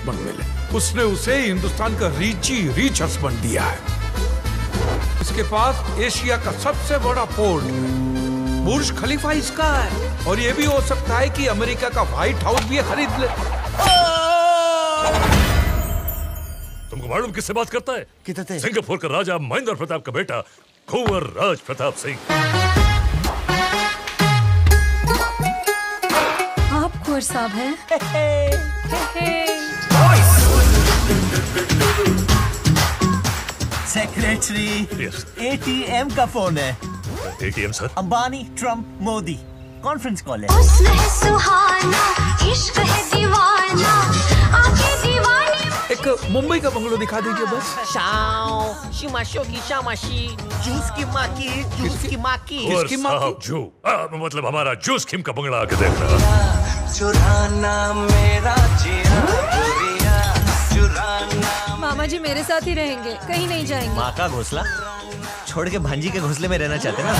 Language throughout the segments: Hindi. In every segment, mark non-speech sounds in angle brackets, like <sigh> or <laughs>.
हस्बैंड मिले उसने उसे हिंदुस्तान का रीची रिच हस्बैंड दिया है। इसके पास एशिया का सबसे बड़ा पोर्ट बुर्ज खलीफा इसका है। और ये भी हो सकता है कि अमेरिका का व्हाइट हाउस भी खरीद ले। तुमको मालूम किससे बात करता है? कितने सिंगापुर का राजा महेंद्र प्रताप का बेटा कुंवर राज प्रताप सिंह। आप कुंवर साहब हैं। <laughs> Secretary Yes. एटीएम का फ़ोन है. ATM sir Ambani Trump Modi conference call है. हुस्न सुहाना इश्क है दीवाना आँखें दीवानी एक मुंबई का बंगलो दिखा दीजिए बस। शाओ शिमाशोकी शामाशी जूस की माँ की जूस की माँ की कुंवर किसकी माँ साहब जो आ, मतलब हमारा जूस किम का बंगला आके देखना। चुराना मेरा चुराना मामा जी मेरे साथ ही रहेंगे कहीं नहीं जाएँगे। माँ का घोसला? छोड़ के भांजी के घोसले में रहना चाहते ना?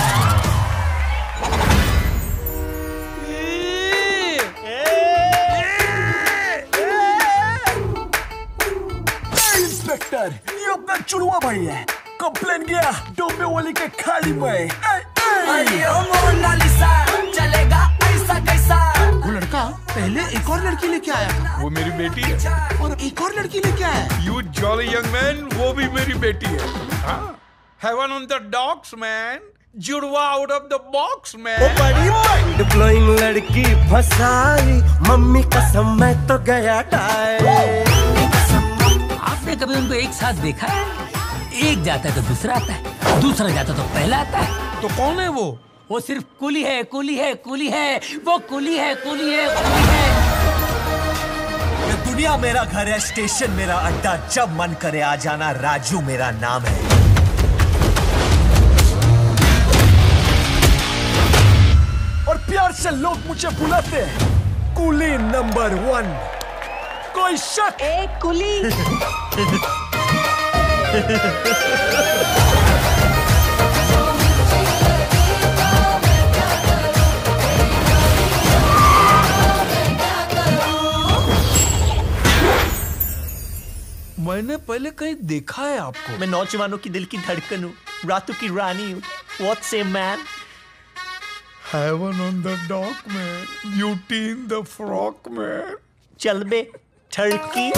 इंस्पेक्टर ये अपना चुड़वा भाई है। कंप्लेन गया डोबे वाली के खाली में। एक और लड़की लेके आया? वो मेरी बेटी है। और एक और लड़की लेके आया? यू जॉली यंग मैन वो भी मेरी बेटी है। Heaven on the dogs man जुड़वा out of the box man बड़ी माइंड ब्लोइंग लड़की फसाई। मम्मी कसम मैं तो गया आपने कभी उनको एक साथ देखा है? एक जाता है तो दूसरा आता है दूसरा जाता तो पहला आता है। तो कौन है वो? वो सिर्फ़ कुली है कुली है कुली है वो कुली है कुली है कुली है। दुनिया मेरा घर है स्टेशन मेरा अड्डा। जब मन करे आ जाना राजू मेरा नाम है। और प्यार से लोग मुझे बुलाते हैं। Coolie number one. कोई शक? एक कुली। <laughs> मैंने पहले कहीं देखा है आपको। मैं नौजवानों की दिल की धड़कन हूँ रातों की रानी हूँ। What say man heaven on the dock man beauty in the frock man चल बे ठड़की।